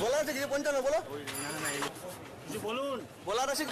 বলার আছে কিছু পঞ্চান বলো। বলার আছে।